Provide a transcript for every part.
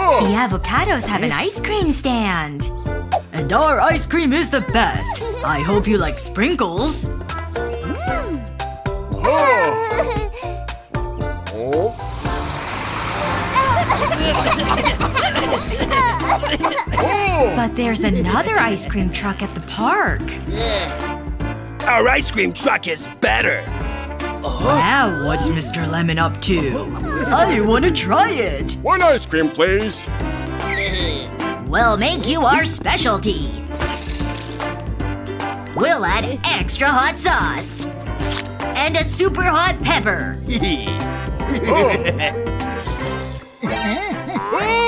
The avocados have an ice cream stand. And our ice cream is the best. I hope you like sprinkles. But there's another ice cream truck at the park. Our ice cream truck is better. Now what's Mr. Lemon up to? I want to try it. One ice cream, please. We'll make you our specialty. We'll add extra hot sauce. And a super hot pepper. Oh. Oh.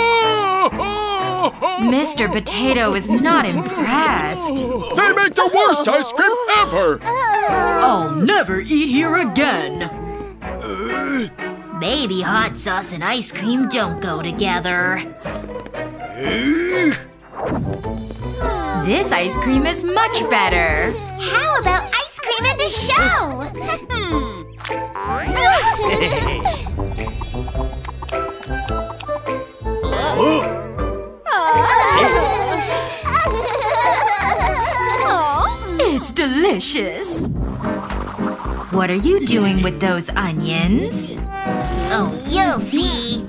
Mr. Potato is not impressed. They make the worst ice cream ever! I'll never eat here again. Maybe hot sauce and ice cream don't go together. This ice cream is much better. How about ice cream in the show? delicious. What are you doing with those onions? Oh, you'll see.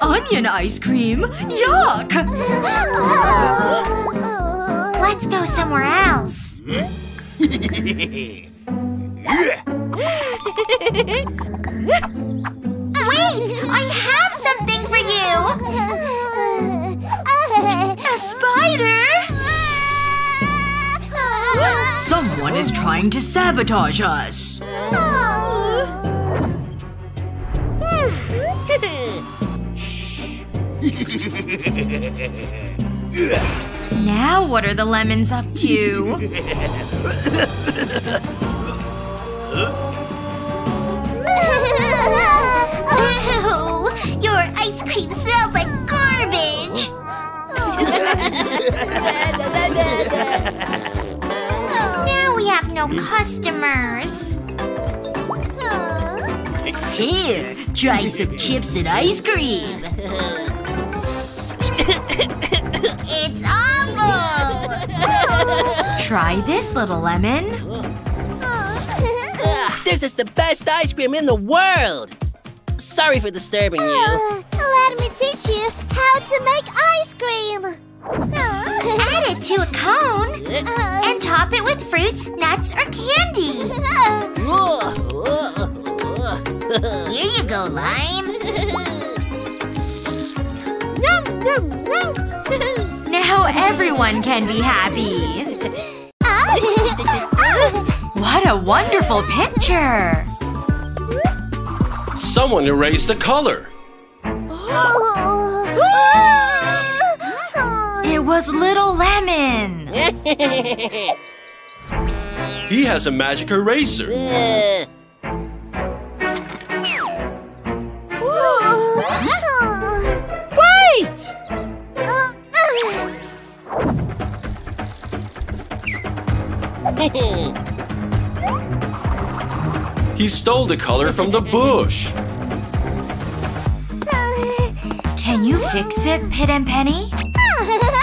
Onion ice cream? Yuck! Let's go somewhere else. Wait! I have something for you! A spider? Is trying to sabotage us. Now what are the lemons up to? Ew! Your ice cream smells like garbage! now we have no customers. Here, try some chips and ice cream. It's awful! Try this, little lemon. This is the best ice cream in the world! Sorry for disturbing you. Let me teach you how to make ice cream. Add it to a cone and top it with fruits, nuts, or candy. Here you go, Lime. Now everyone can be happy. Ah. What a wonderful picture! Someone erased the color. Oh. It was Little Lemon! He has a magic eraser. Wait! He stole the color from the bush. Can you fix it, Pit and Penny?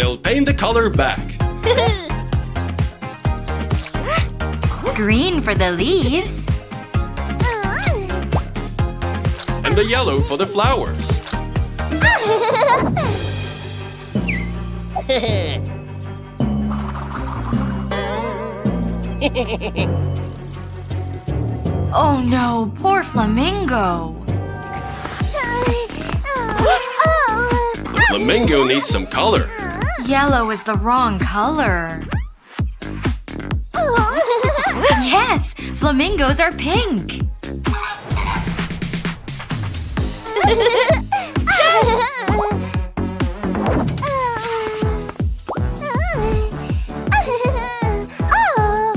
They'll paint the color back. Green for the leaves. And the yellow for the flowers. Oh no, poor Flamingo. The flamingo needs some color. Yellow is the wrong color. Yes! Flamingos are pink!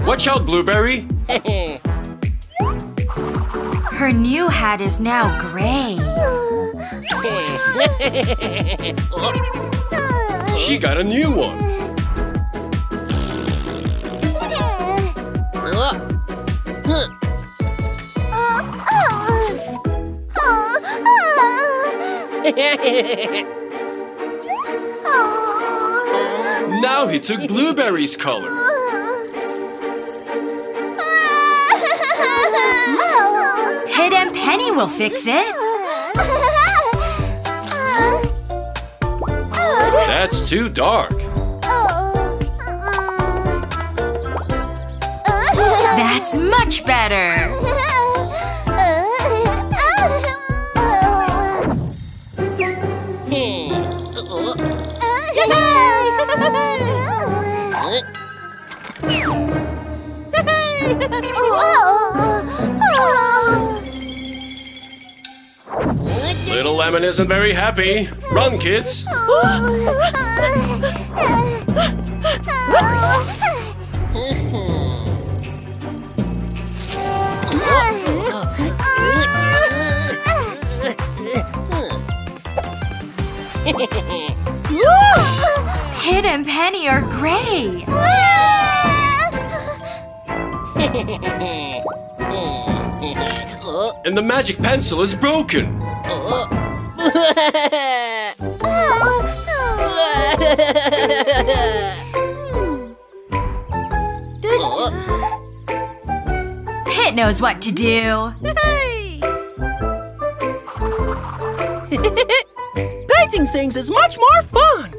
Watch out, Blueberry. Her new hat is now gray. She got a new one. now he took Blueberry's color. Pit and Penny will fix it. That's too dark. That's much better. Little Lemon isn't very happy. Run, kids. Pit and Penny are gray. And the magic pencil is broken. Pit knows what to do. Painting things is much more fun.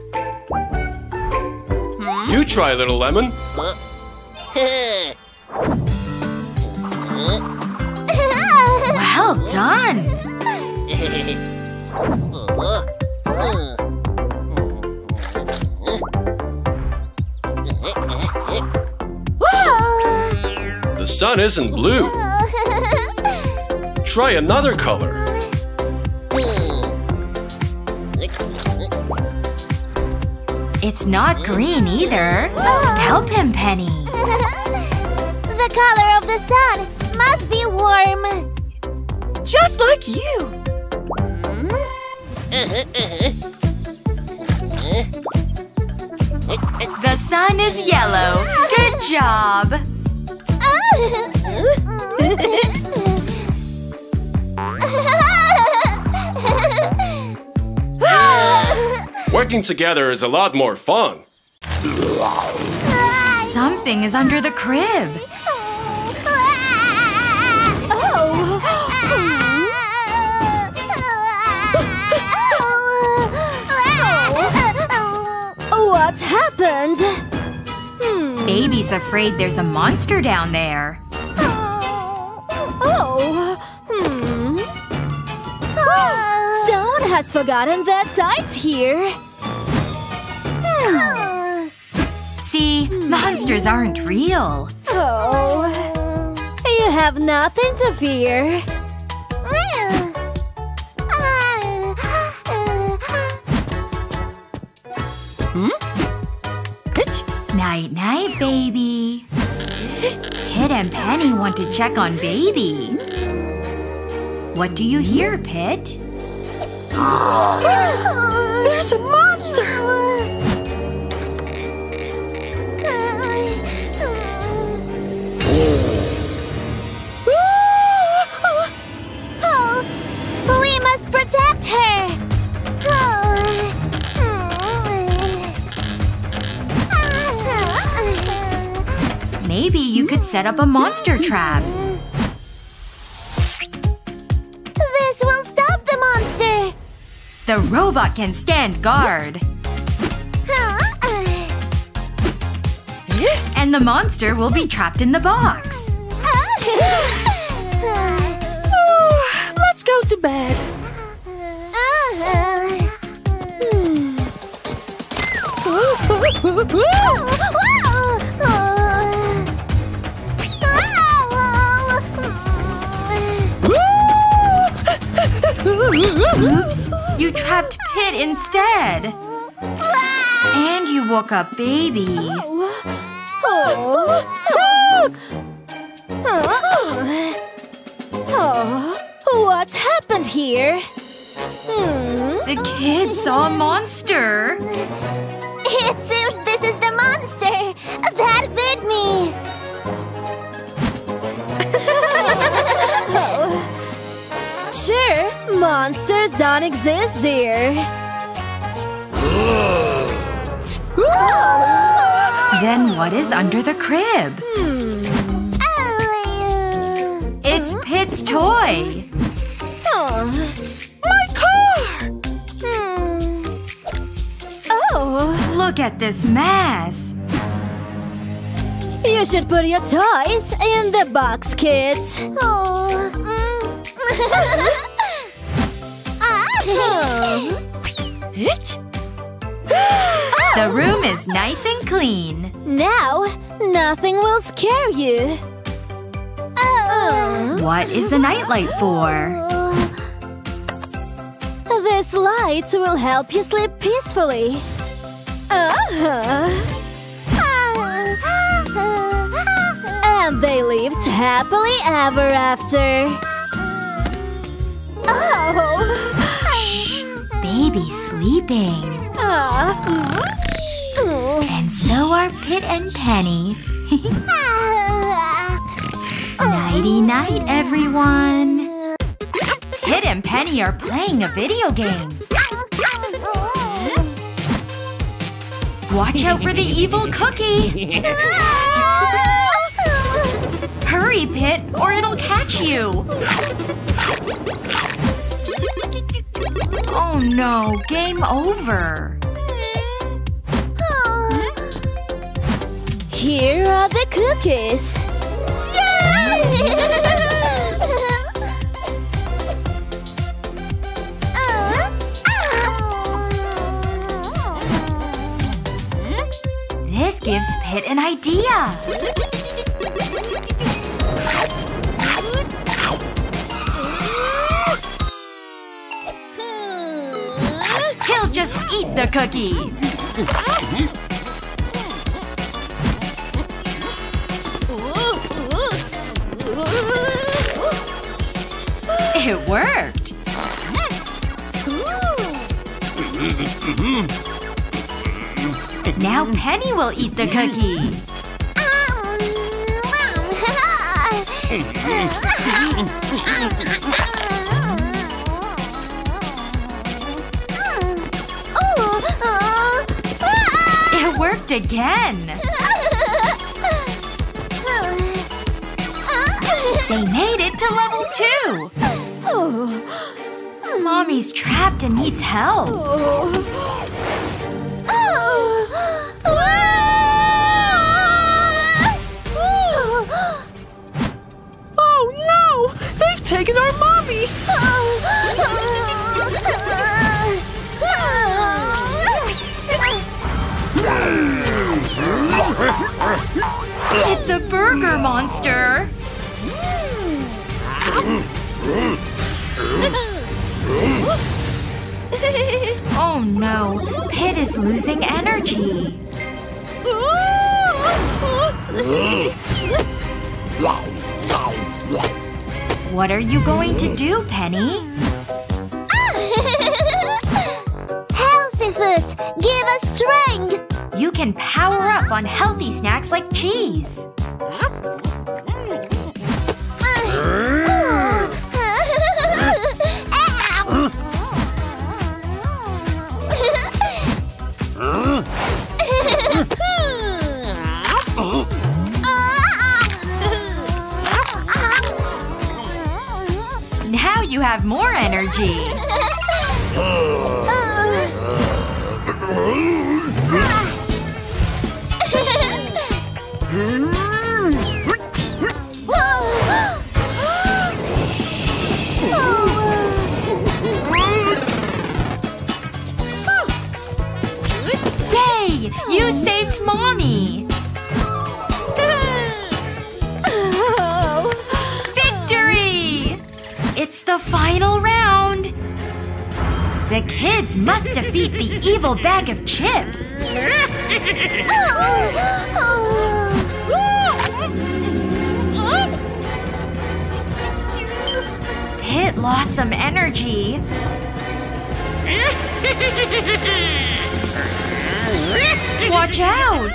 Hmm? You try, Little Lemon. Well done. Sun isn't blue. Try another color. It's not green either. Help him, Penny. the color of the sun must be warm. Just like you. The sun is yellow. Good job. Working together is a lot more fun. Something is under the crib. Oh. Oh, what's happened? Baby's afraid there's a monster down there. Oh, oh. hmm. Someone has forgotten their tights here. See, monsters aren't real. Oh. You have nothing to fear. Night night, baby. Pit and Penny want to check on baby. What do you hear, Pit? There's a monster. Set up a monster trap. This will stop the monster. The robot can stand guard. And the monster will be trapped in the box. Let's go to bed. Oops! You trapped Pit instead! And you woke up Baby. What's happened here? The kid saw a monster. It seems this is the monster that bit me. sure, don't exist, dear. Then what is under the crib? Hmm. It's Pit's toy. Oh, my car! Hmm. Oh, Look at this mess. you should put your toys in the box, kids. Oh, mm. The room is nice and clean. Now, nothing will scare you. What is the nightlight for? This light will help you sleep peacefully. Uh-huh. And they lived happily ever after. Baby's sleeping. And so are Pit and Penny. Nighty night, everyone. Pit and Penny are playing a video game. Watch out for the evil cookie. Hurry, Pit, or it'll catch you. Oh no, game over. Here are the cookies. This gives Pit an idea. Just eat the cookie. It worked. Now Penny will eat the cookie. again. They made it to level two. Mommy's trapped and needs help. Oh no! They've taken our mommy! It's a burger monster. Oh no, Pit is losing energy. What are you going to do, Penny? Healthy foods give us strength. You can power up on healthy snacks like cheese. Now you have more energy. final round! The kids must defeat the evil bag of chips! Pit lost some energy. Watch out!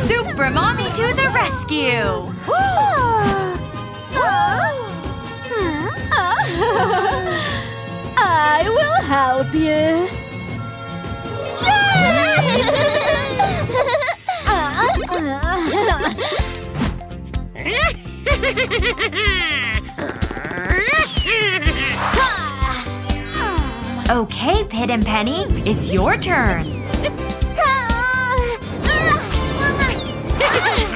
Super Mommy to the rescue! I'll help you. Okay, Pit and Penny, it's your turn.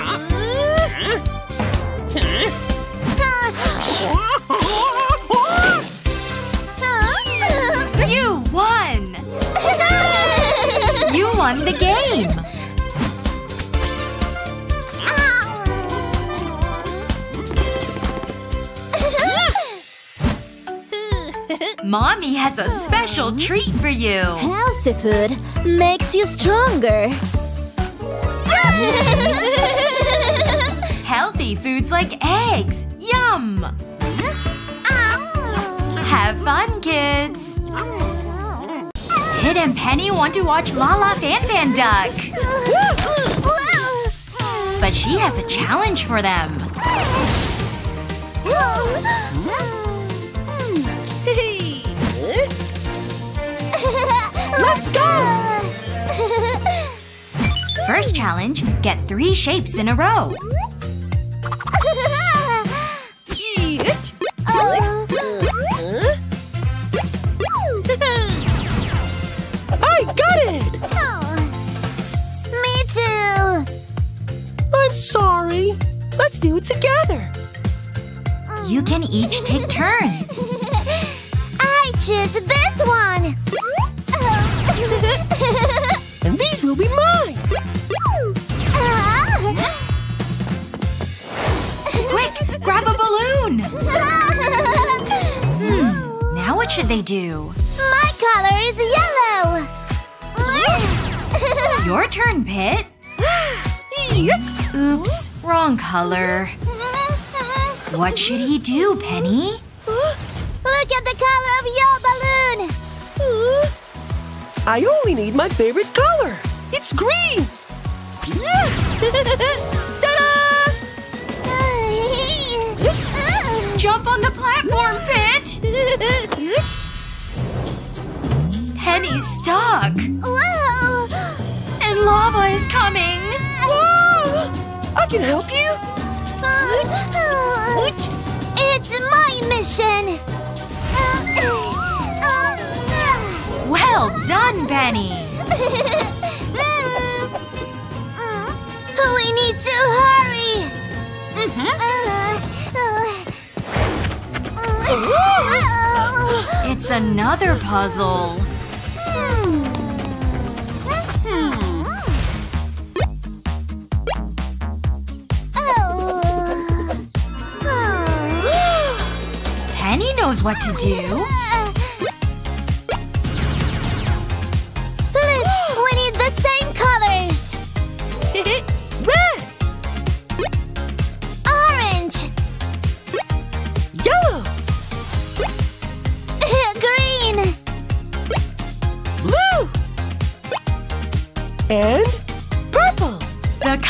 Mommy has a special treat for you! Healthy food makes you stronger. Healthy foods like eggs! Yum! Have fun, kids! Pit and Penny want to watch Lala La Fan Fan Duck! But she has a challenge for them. Let's go! First challenge, get three shapes in a row. Eat. Uh, I got it! Me too. I'm sorry. Let's do it together. You can each take turns. I choose this one. Will be mine. Quick, grab a balloon! Hmm, now what should they do? My color is yellow. Your turn, Pit. Oops, wrong color. What should he do, Penny? Look at the color of your balloon. I only need my favorite color. It's green. Jump on the platform, Pit! Penny's stuck. Whoa! And lava is coming. I can help you. It's my mission. Well done, Penny. We need to hurry. Mm-hmm. Uh, uh, uh, it's another puzzle. Hmm. Hmm. Penny knows what to do. Uh-huh.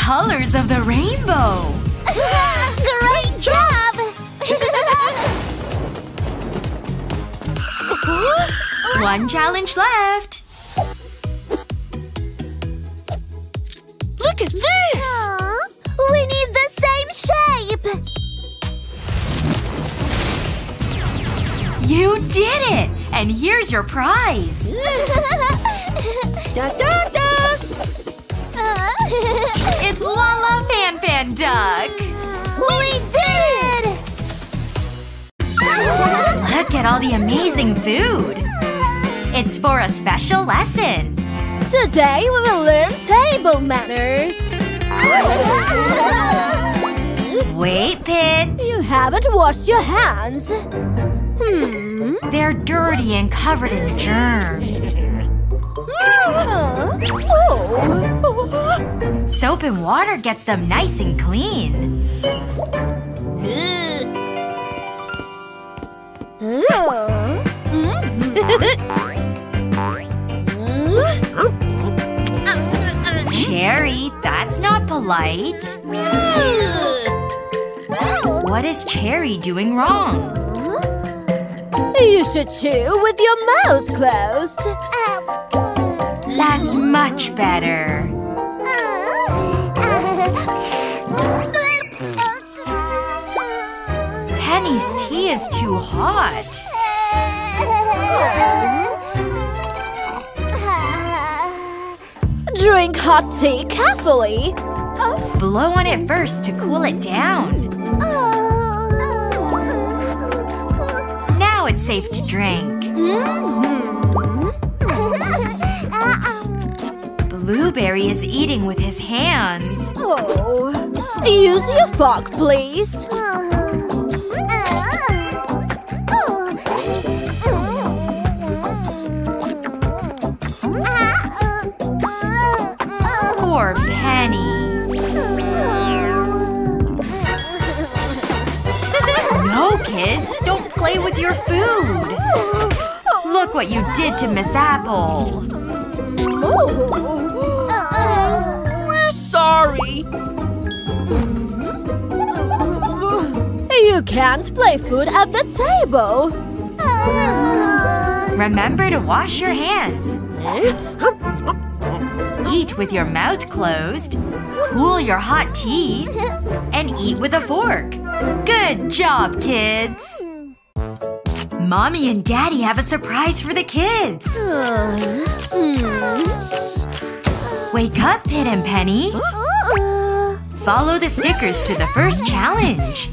Colors of the rainbow. Great job! One challenge left. Look at this. Aw, we need the same shape. You did it! And here's your prize. Duck. we did! Look at all the amazing food. It's for a special lesson. Today we will learn table manners. Wait, Pit. You haven't washed your hands. Hmm. They're dirty and covered in germs. Huh? Oh. Soap and water gets them nice and clean. Cherry, that's not polite. What is Cherry doing wrong? You should chew with your mouth closed. That's much better. Penny's tea is too hot. Drink hot tea carefully. Blow on it first to cool it down. Now it's safe to drink. Blueberry is eating with his hands. Oh. Use your fork, please. No, kids, don't play with your food. Look what you did to Miss Apple. We're sorry. You can't play food at the table. Remember to wash your hands. Eat with your mouth closed. Cool your hot tea. And eat with a fork. Good job, kids! Mommy and Daddy have a surprise for the kids. Wake up, Pit and Penny. Follow the stickers to the first challenge.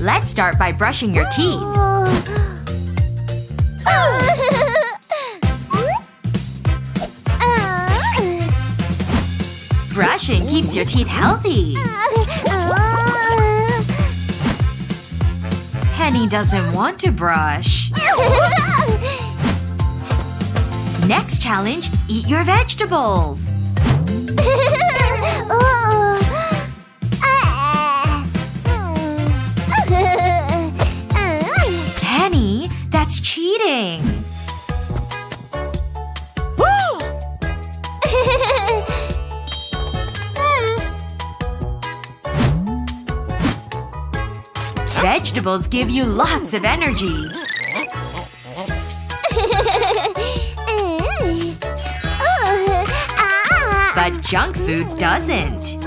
Let's start by brushing your teeth. Keeps your teeth healthy. Penny doesn't want to brush. Next challenge, eat your vegetables. Penny, that's cheating. Vegetables give you lots of energy. But junk food doesn't.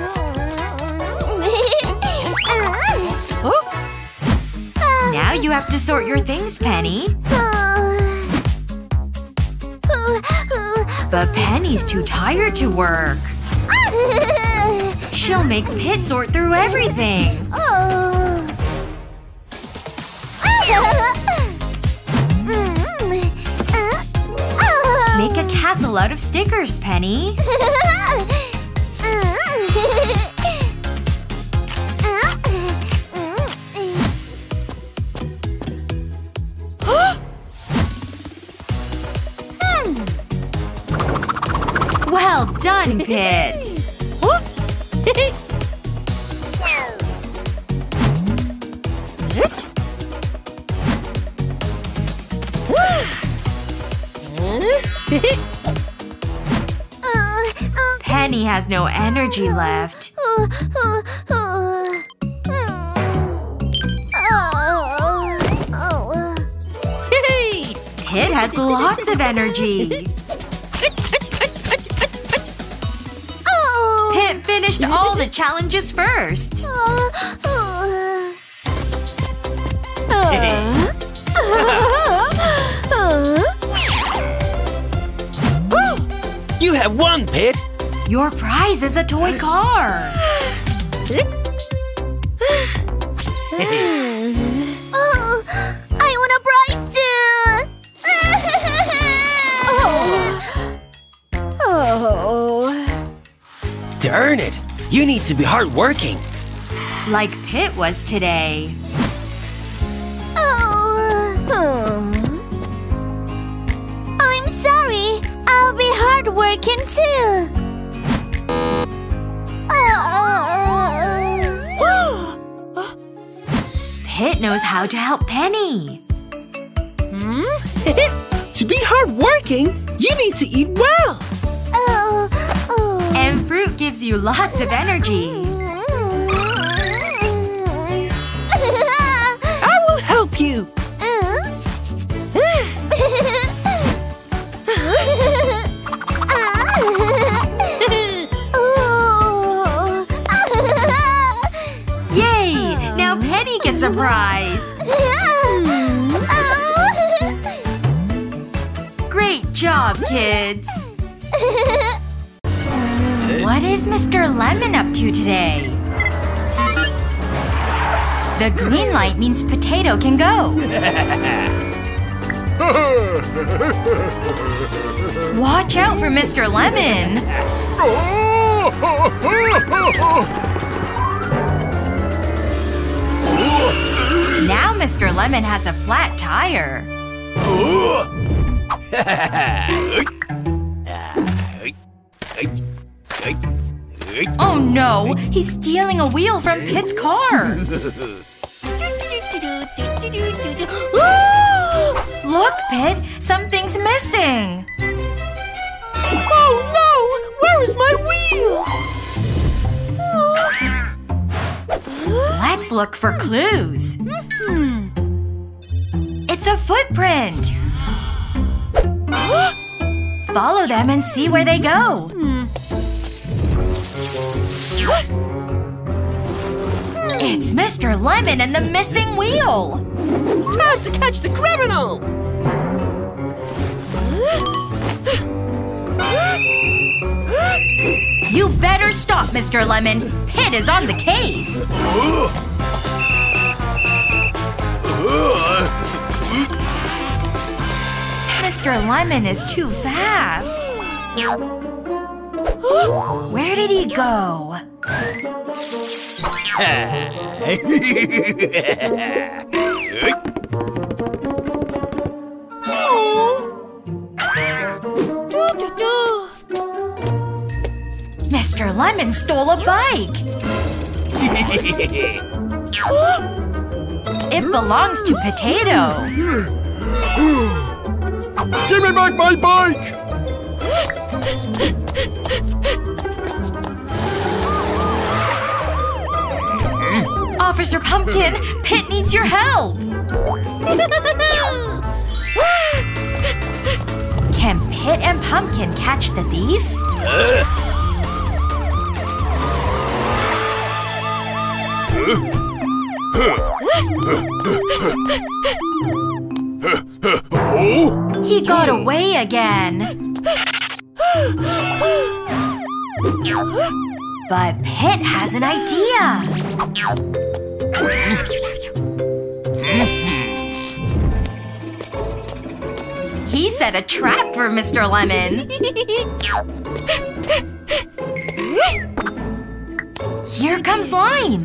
Now you have to sort your things, Penny. But Penny's too tired to work. She'll make Pit sort through everything. Make a castle out of stickers, Penny. Hmm. Well done, Pit. Energy left. Hey! Pit has lots of energy. Pit finished all the challenges first. You have won, Pit. Your prize is a toy car. Oh, I want a prize too! Oh. oh. Darn it. You need to be hardworking. Like Pit was today. oh. Hmm. I'm sorry. I'll be hardworking too. Pit knows how to help Penny. Hmm? to be hardworking, you need to eat well. Oh, oh. And fruit gives you lots of energy. I will help you. Prize! Great job, kids! What is Mr. Lemon up to today? The green light means potato can go. Watch out for Mr. Lemon! Now Mr. Lemon has a flat tire. Oh no! He's stealing a wheel from Pit's car! Look, Pit! Something's missing! Oh no! Where is my wheel? Let's look for clues. Hmm. It's a footprint! Follow them and see where they go. It's Mr. Lemon and the missing wheel! Time to catch the criminal! You better stop, Mr. Lemon. Pit is on the case. Mr. Lemon is too fast. Where did he go? Mr. Lemon stole a bike. It belongs to Potato. Give me back my bike! Officer Pumpkin, Pit needs your help. Can Pit and Pumpkin catch the thief? He got away again. But Pit has an idea. He set a trap for Mr. Lemon. Here comes Lime.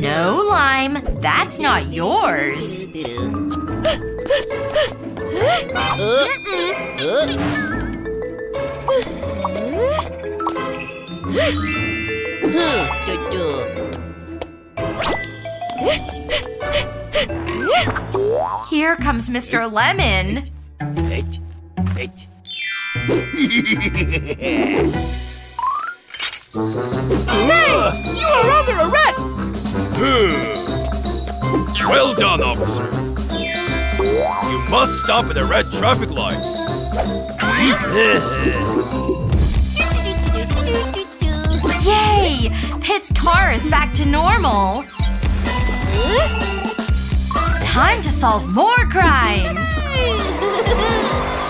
No, Lime. That's not yours. Here comes Mr. Lemon. Eight, eight. You are under arrest! Hmm. Well done, officer. You must stop at the red traffic light. Yay! Pit's car is back to normal. Time to solve more crimes.